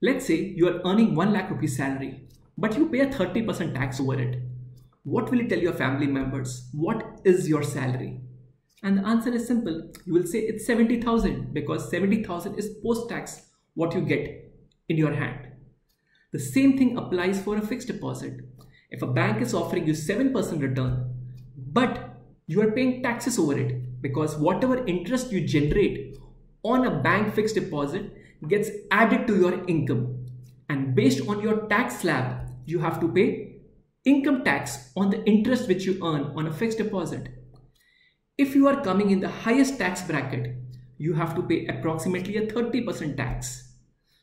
Let's say you are earning 1 lakh rupees salary, but you pay a 30% tax over it. What will you tell your family members? What is your salary? And the answer is simple. You will say it's 70,000 because 70,000 is post-tax what you get in your hand. The same thing applies for a fixed deposit. If a bank is offering you 7% return, but you are paying taxes over it because whatever interest you generate on a bank fixed deposit gets added to your income. And based on your tax slab, you have to pay income tax on the interest which you earn on a fixed deposit. If you are coming in the highest tax bracket, you have to pay approximately a 30% tax.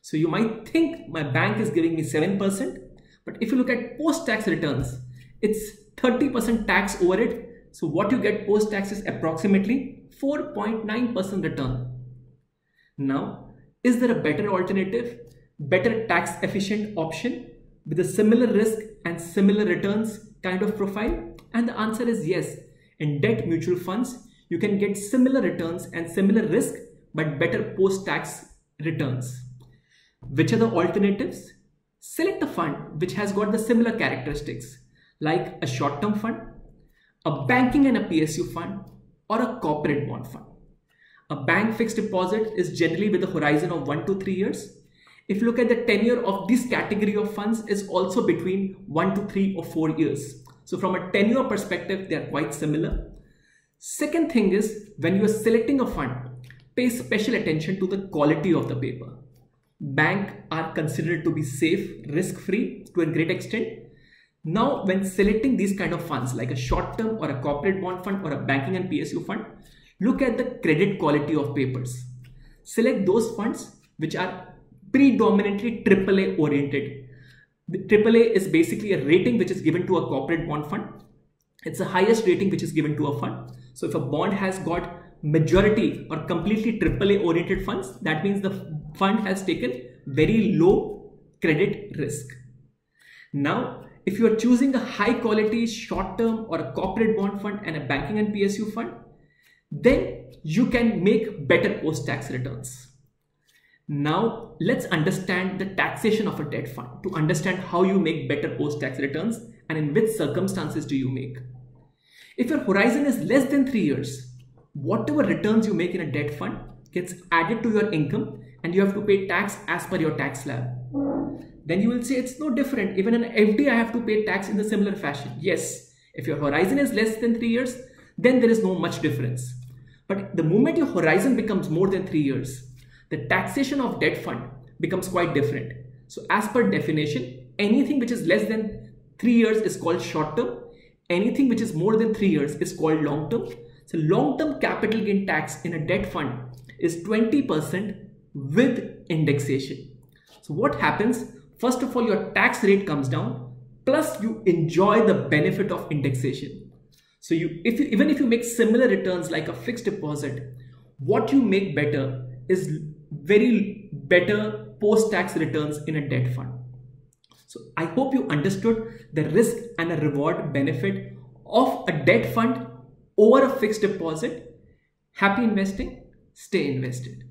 So you might think my bank is giving me 7%, but if you look at post-tax returns, it's 30% tax over it. So what you get post-tax is approximately 4.9% return. Now, is there a better alternative, better tax efficient option with a similar risk and similar returns kind of profile? And the answer is yes. In debt mutual funds, you can get similar returns and similar risk, but better post-tax returns. Which are the alternatives? Select a fund which has got the similar characteristics like a short-term fund, a banking and a PSU fund, or a corporate bond fund. A bank fixed deposit is generally with a horizon of 1 to 3 years. If you look at the tenure of this category of funds is also between 1 to 3 or 4 years. So from a tenure perspective, they are quite similar. Second thing is when you are selecting a fund, pay special attention to the quality of the paper. Bank are considered to be safe, risk-free to a great extent. Now, when selecting these kind of funds like a short-term or a corporate bond fund or a banking and PSU fund, look at the credit quality of papers. Select those funds which are predominantly AAA oriented. The AAA is basically a rating which is given to a corporate bond fund. It's the highest rating which is given to a fund. So if a bond has got majority or completely AAA oriented funds, that means the fund has taken very low credit risk. Now, if you are choosing a high quality short term or a corporate bond fund and a banking and PSU fund, then you can make better post tax returns. Now, let's understand the taxation of a debt fund to understand how you make better post tax returns and in which circumstances do you make. If your horizon is less than three years, whatever returns you make in a debt fund gets added to your income and you have to pay tax as per your tax slab. Then you will say it's no different. Even in FD, I have to pay tax in the similar fashion. Yes, if your horizon is less than three years, then there is no much difference. But the moment your horizon becomes more than three years, the taxation of debt fund becomes quite different. So as per definition, anything which is less than three years is called short term. Anything which is more than three years is called long term. So long-term capital gain tax in a debt fund is 20% with indexation. So what happens? First of all, your tax rate comes down, plus you enjoy the benefit of indexation. So you, if you, even if you make similar returns like a fixed deposit, what you make better is very better post-tax returns in a debt fund. So I hope you understood the risk and the reward benefit of a debt fund over a fixed deposit. Happy investing, stay invested.